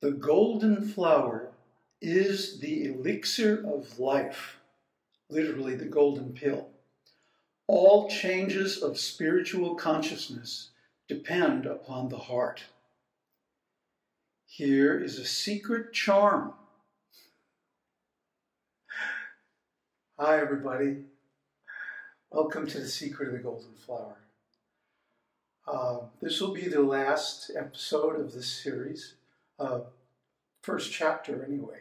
The golden flower is the elixir of life, literally the golden pill. All changes of spiritual consciousness depend upon the heart. Here is a secret charm. Hi, everybody. Welcome to the Secret of the Golden Flower. Uh, this will be the last episode of this series, uh, first chapter anyway.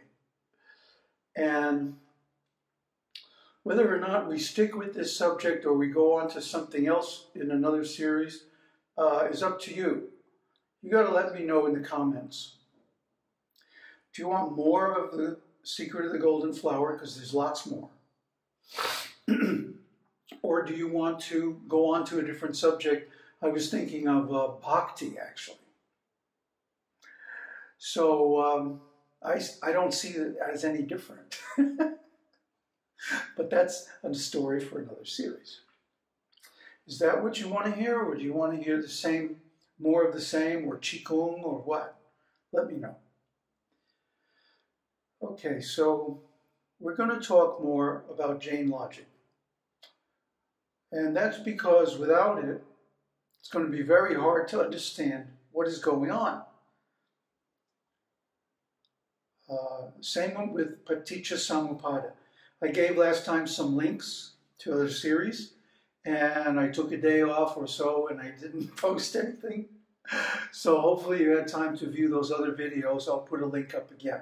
And whether or not we stick with this subject or we go on to something else in another series uh, is up to you. You got to let me know in the comments. Do you want more of the secret of the golden flower? Because there's lots more. or do you want to go on to a different subject? I was thinking of uh, bhakti actually. So um, I, I don't see it as any different. but that's a story for another series. Is that what you want to hear, or do you want to hear the same, more of the same, or qigong, or what? Let me know. Okay, so we're going to talk more about Jain logic. And that's because without it, it's going to be very hard to understand what is going on. Uh, same with Paticca Samuppada. I gave last time some links to other series, and I took a day off or so and I didn't post anything. So hopefully you had time to view those other videos. I'll put a link up again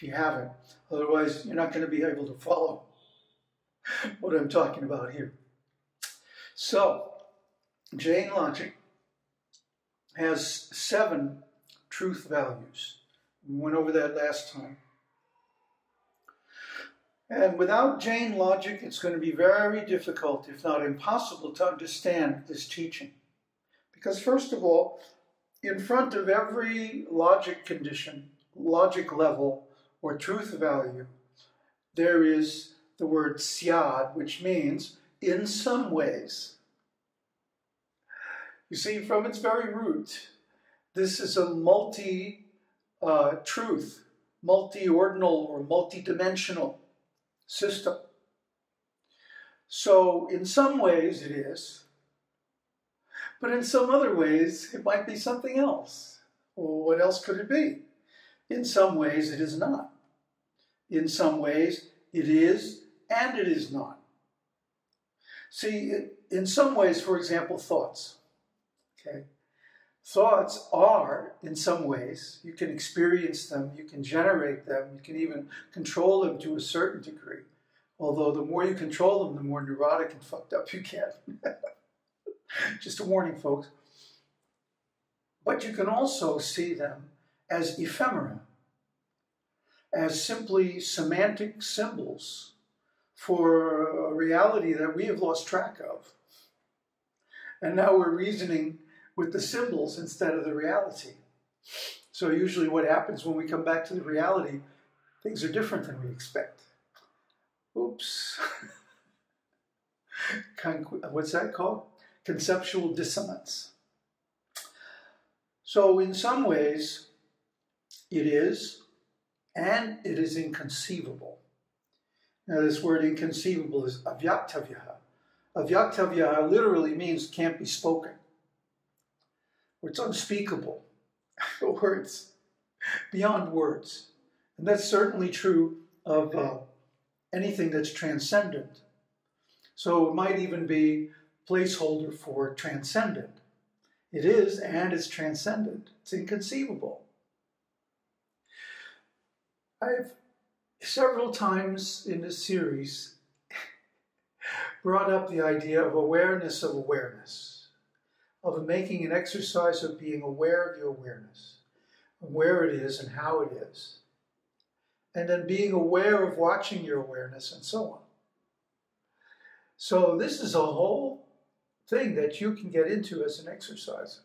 if you haven't. Otherwise, you're not going to be able to follow what I'm talking about here. So, Jain logic has seven truth values. We went over that last time. And without Jain logic, it's going to be very difficult, if not impossible, to understand this teaching. Because, first of all, in front of every logic condition, logic level, or truth value, there is the word syad, which means in some ways. You see, from its very root, this is a multi uh, truth, multi ordinal or multi dimensional system. So, in some ways, it is, but in some other ways, it might be something else. Well, what else could it be? In some ways, it is not. In some ways, it is and it is not. See, in some ways, for example, thoughts. Okay? Thoughts are, in some ways, you can experience them, you can generate them, you can even control them to a certain degree. Although the more you control them, the more neurotic and fucked up you get. Just a warning, folks. But you can also see them as ephemera, as simply semantic symbols for a reality that we have lost track of. And now we're reasoning with the symbols instead of the reality. So usually what happens when we come back to the reality, things are different than we expect. Oops. What's that called? Conceptual dissonance. So in some ways, it is, and it is inconceivable. Now this word inconceivable is avyaktavyaha. Avyaktavyaha literally means can't be spoken it's unspeakable, or it's beyond words. And that's certainly true of uh, anything that's transcendent. So it might even be placeholder for transcendent. It is and it's transcendent. It's inconceivable. I've several times in this series brought up the idea of awareness of awareness of making an exercise of being aware of your awareness, where it is and how it is. and then being aware of watching your awareness and so on. So, this is a whole thing that you can get into as an exercise.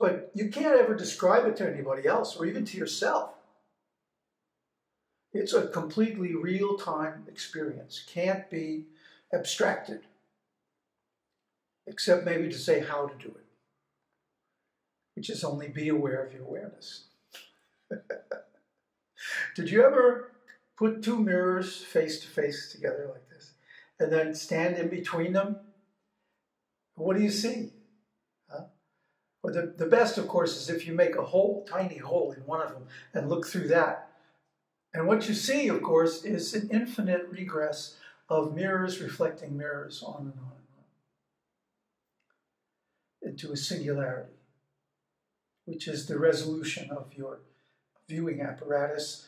But you can't ever describe it to anybody else or even to yourself. It's a completely real time experience, can't be abstracted, except maybe to say how to do it, which is only be aware of your awareness. Did you ever put two mirrors face to face together like this and then stand in between them? What do you see? Huh? Well, the, the best, of course, is if you make a hole, tiny hole in one of them and look through that. And what you see, of course, is an infinite regress of mirrors reflecting mirrors on and on into a singularity, which is the resolution of your viewing apparatus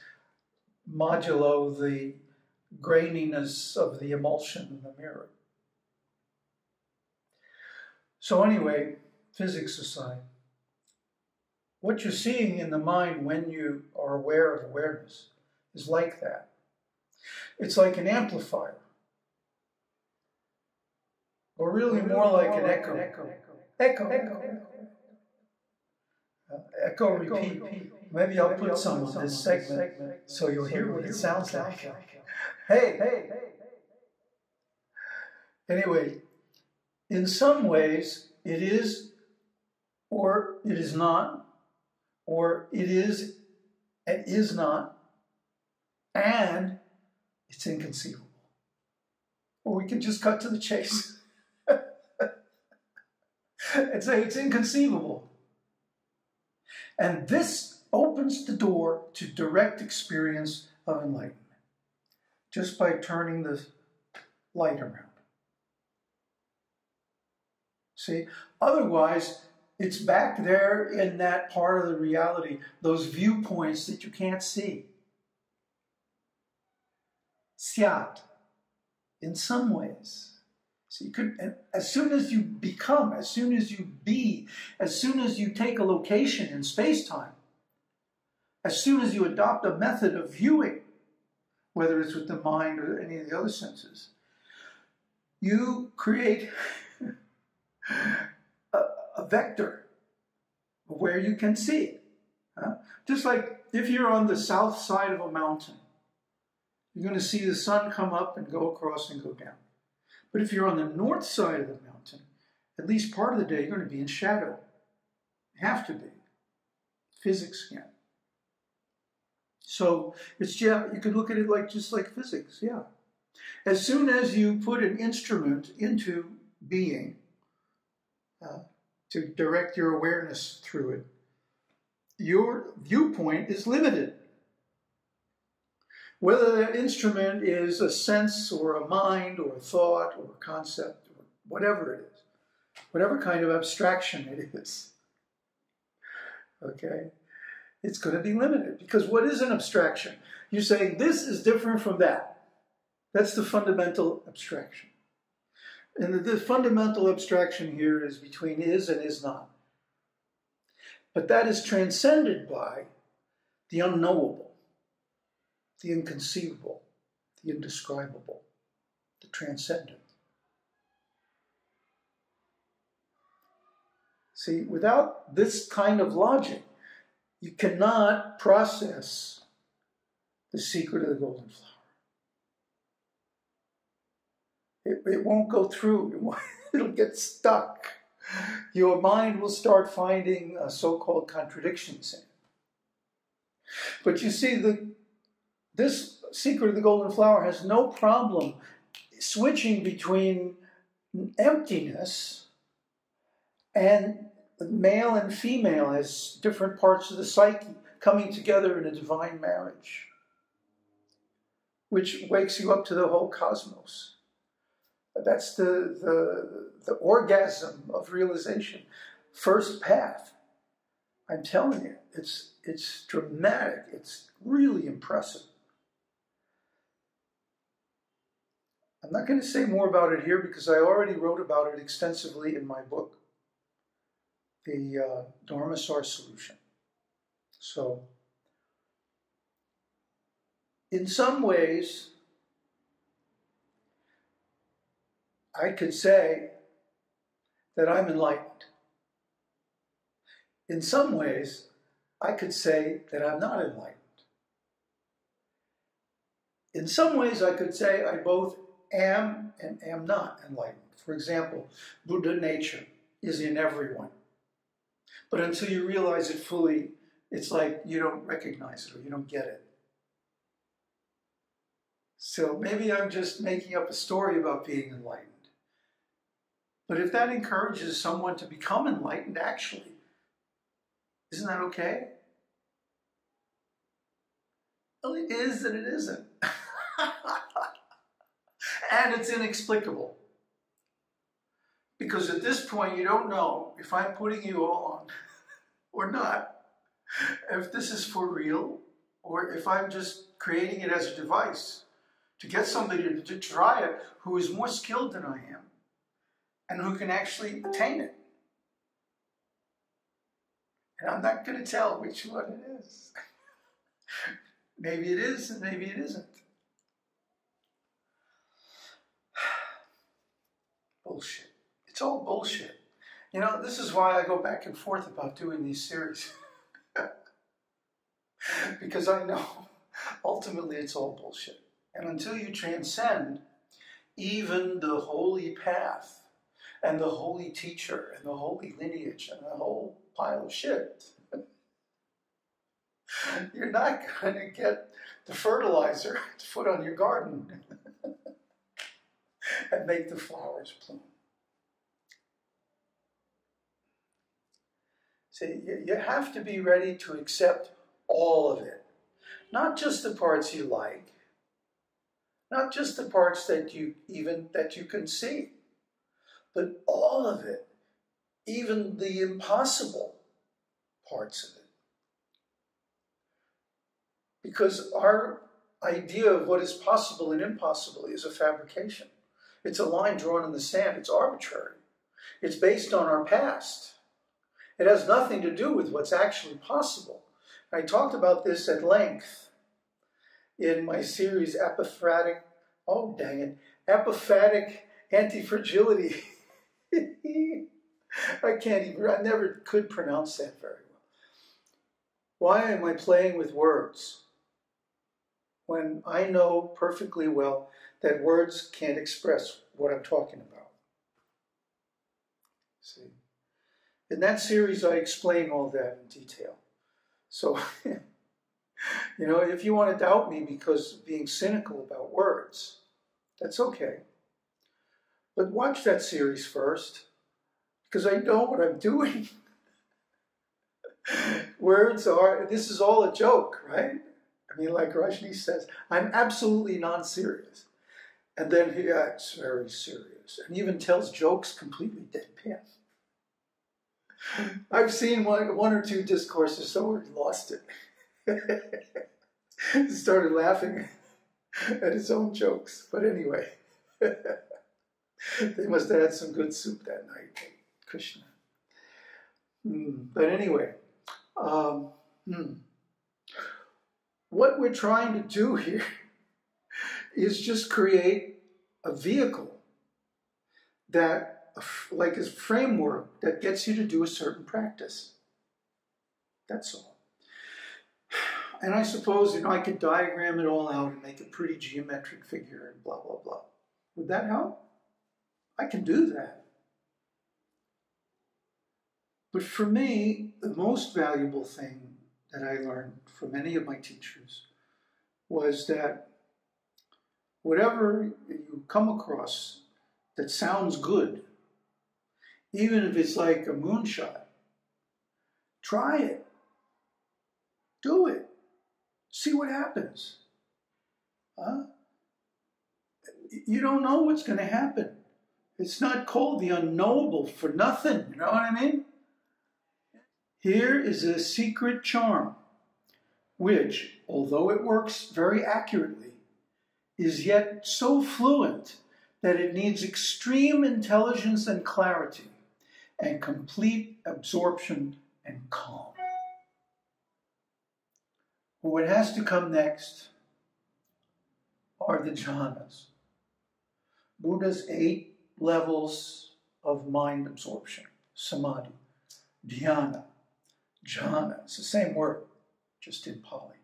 modulo the graininess of the emulsion in the mirror. So anyway, physics aside, what you're seeing in the mind when you are aware of awareness is like that. It's like an amplifier, or really more like an echo. Echo, echo, echo. Uh, echo repeat. Maybe I'll put some on this segment so you'll hear what it sounds like. Hey, hey, hey. Anyway, in some ways, it is or it is not, or it is and is not, and it's inconceivable. Or we can just cut to the chase say it's inconceivable. And this opens the door to direct experience of enlightenment just by turning the light around. See, otherwise, it's back there in that part of the reality, those viewpoints that you can't see. Syat, in some ways. So you could, as soon as you become, as soon as you be, as soon as you take a location in space time, as soon as you adopt a method of viewing, whether it's with the mind or any of the other senses, you create a, a, vector where you can see. Huh? Just like if you're on the south side of a mountain, you're going to see the sun come up and go across and go down. But if you're on the north side of the mountain, at least part of the day you're going to be in shadow. You have to be. Physics can. So it's yeah, you could look at it like just like physics, yeah. As soon as you put an instrument into being uh, to direct your awareness through it, your viewpoint is limited. Whether that instrument is a sense or a mind or a thought or a concept or whatever it is, whatever kind of abstraction it is. Okay? It's going to be limited because what is an abstraction? You're saying this is different from that. That's the fundamental abstraction. And the, the fundamental abstraction here is between is and is not. But that is transcended by the unknowable the inconceivable, the indescribable, the transcendent. See, without this kind of logic, you cannot process the secret of the golden flower. It, it won't go through, it'll get stuck. Your mind will start finding uh, so called contradictions in it. But you see, the this secret of the golden flower has no problem switching between emptiness and male and female as different parts of the psyche coming together in a divine marriage, which wakes you up to the whole cosmos. That's the, the, the orgasm of realization. First path. I'm telling you, it's, it's dramatic. It's really impressive. I'm not going to say more about it here because I already wrote about it extensively in my book, The uh, Solution. So, in some ways, I could say that I'm enlightened. In some ways, I could say that I'm not enlightened. In some ways, I could say I both am and am not enlightened. For example, Buddha nature is in everyone. But until you realize it fully, it's like you don't recognize it or you don't get it. So maybe I'm just making up a story about being enlightened. But if that encourages someone to become enlightened, actually, isn't that okay? Well, it is and it isn't. and it's inexplicable. Because at this point, you don't know if I'm putting you all on or not, if this is for real, or if I'm just creating it as a device to get somebody to, to try it who is more skilled than I am and who can actually attain it. And I'm not going to tell which one it is. maybe it is and maybe it isn't. Bullshit. It's all bullshit. You know, this is why I go back and forth about doing these series. because I know ultimately it's all bullshit. And until you transcend even the holy path and the holy teacher and the holy lineage and the whole pile of shit, you're not going to get the fertilizer to put on your garden and make the flowers bloom. See, you have to be ready to accept all of it. Not just the parts you like, not just the parts that you even that you can see, but all of it, even the impossible parts of it. Because our idea of what is possible and impossible is a fabrication. It's a line drawn in the sand. It's arbitrary. It's based on our past. It has nothing to do with what's actually possible. I talked about this at length in my series Apophatic, oh dang it, Apophatic Anti-Fragility. I can't even, I never could pronounce that very well. Why am I playing with words? When I know perfectly well that words can't express what I'm talking about. See? In that series, I explain all that in detail. So, you know, if you want to doubt me because being cynical about words, that's okay. But watch that series first, because I know what I'm doing. words are, this is all a joke, right? I mean, like Rajni says, I'm absolutely non serious. And then he acts very serious and even tells jokes completely deadpan. I've seen one, one or two discourses, so he lost it. started laughing at his own jokes. But anyway, they must have had some good soup that night, Krishna. Mm, but anyway, um, hmm. what we're trying to do here is just create a vehicle that, like a framework that gets you to do a certain practice. That's all. And I suppose, you know, I could diagram it all out and make a pretty geometric figure and blah, blah, blah. Would that help? I can do that. But for me, the most valuable thing that I learned from any of my teachers was that whatever you come across that sounds good, even if it's like a moonshot, try it. Do it. See what happens. Huh? You don't know what's going to happen. It's not called the unknowable for nothing. You know what I mean? Here is a secret charm, which, although it works very accurately, is yet so fluent that it needs extreme intelligence and clarity and complete absorption and calm. What has to come next are the jhanas. Buddha's eight levels of mind absorption, samadhi, dhyana, jhana. It's the same word, just in Pali.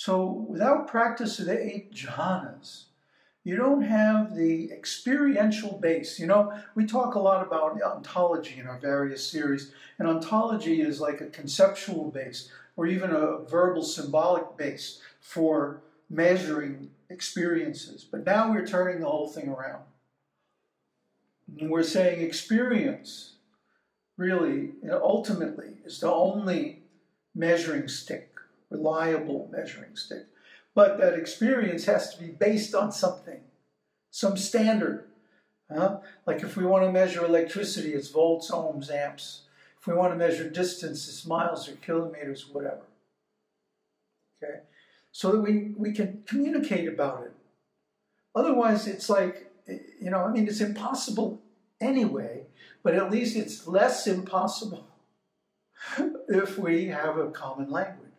So without practice of the eight jhanas, you don't have the experiential base. You know, we talk a lot about ontology in our various series, and ontology is like a conceptual base or even a verbal symbolic base for measuring experiences. But now we're turning the whole thing around. And we're saying experience really, ultimately, is the only measuring stick, reliable measuring stick. But that experience has to be based on something, some standard. Huh? Like if we want to measure electricity, it's volts, ohms, amps. If we want to measure distance, it's miles or kilometers, whatever. Okay? So that we, we can communicate about it. Otherwise, it's like, you know, I mean, it's impossible anyway, but at least it's less impossible if we have a common language.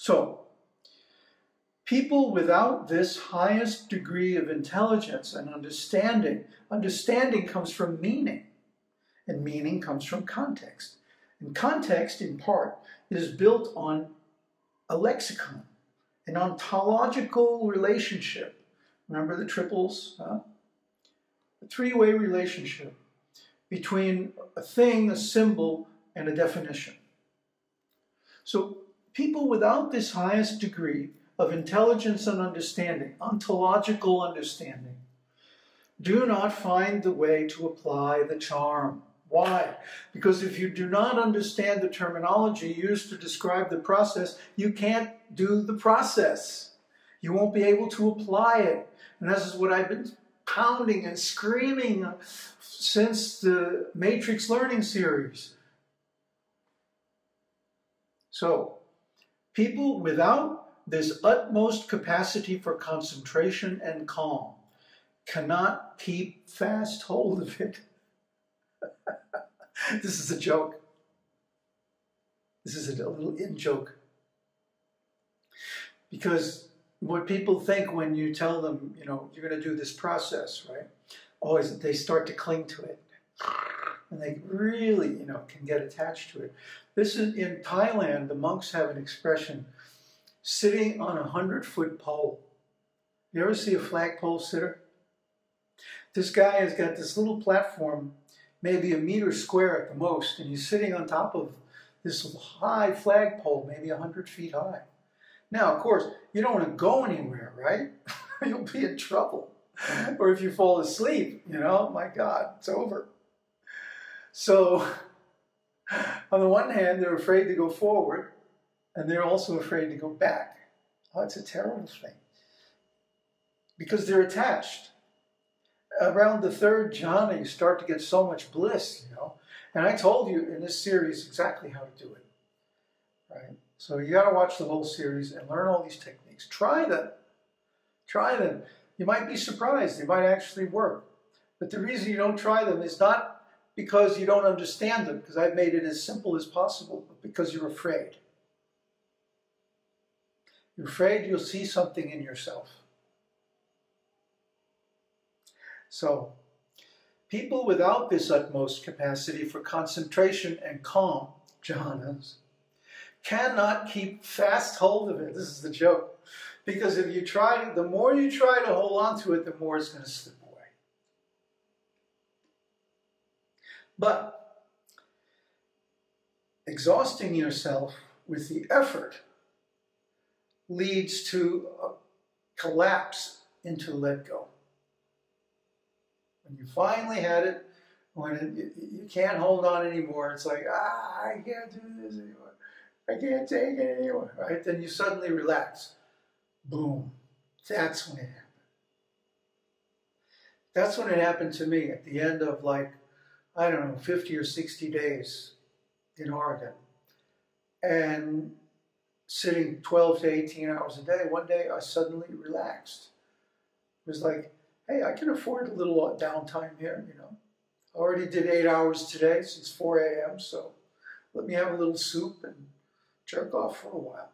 So, People without this highest degree of intelligence and understanding, understanding comes from meaning, and meaning comes from context. And context, in part, is built on a lexicon, an ontological relationship. Remember the triples? Huh? A three way relationship between a thing, a symbol, and a definition. So, people without this highest degree of intelligence and understanding, ontological understanding, do not find the way to apply the charm. Why? Because if you do not understand the terminology used to describe the process, you can't do the process. You won't be able to apply it. And this is what I've been pounding and screaming since the Matrix Learning Series. So, people without this utmost capacity for concentration and calm cannot keep fast hold of it. this is a joke. This is a little in joke. Because what people think when you tell them, you know, you're going to do this process, right? Oh, Always they start to cling to it. They really, you know, can get attached to it. This is in Thailand, the monks have an expression sitting on a hundred foot pole. You ever see a flagpole sitter? This guy has got this little platform, maybe a meter square at the most, and he's sitting on top of this high flagpole, maybe a hundred feet high. Now, of course, you don't want to go anywhere, right? You'll be in trouble. or if you fall asleep, you know, my God, it's over. So, on the one hand, they're afraid to go forward and they're also afraid to go back. Oh, it's a terrible thing. Because they're attached. Around the third jhana, you start to get so much bliss, you know. And I told you in this series exactly how to do it. Right? So you got to watch the whole series and learn all these techniques. Try them. Try them. You might be surprised. They might actually work. But the reason you don't try them is not because you don't understand them, because I've made it as simple as possible, but because you're afraid. You're afraid you'll see something in yourself. So, people without this utmost capacity for concentration and calm, jhanas, cannot keep fast hold of it. This is the joke. Because if you try, the more you try to hold on to it, the more it's going to slip But exhausting yourself with the effort leads to collapse into let go. When you finally had it, when it, you can't hold on anymore, it's like, ah, I can't do this anymore. I can't take it anymore, right? Then you suddenly relax. Boom. That's when it happened. That's when it happened to me at the end of like, I don't know, 50 or 60 days in Oregon. And sitting 12 to 18 hours a day, one day I suddenly relaxed. It was like, hey, I can afford a little downtime here, you know. I already did eight hours today since 4 a.m., so let me have a little soup and jerk off for a while.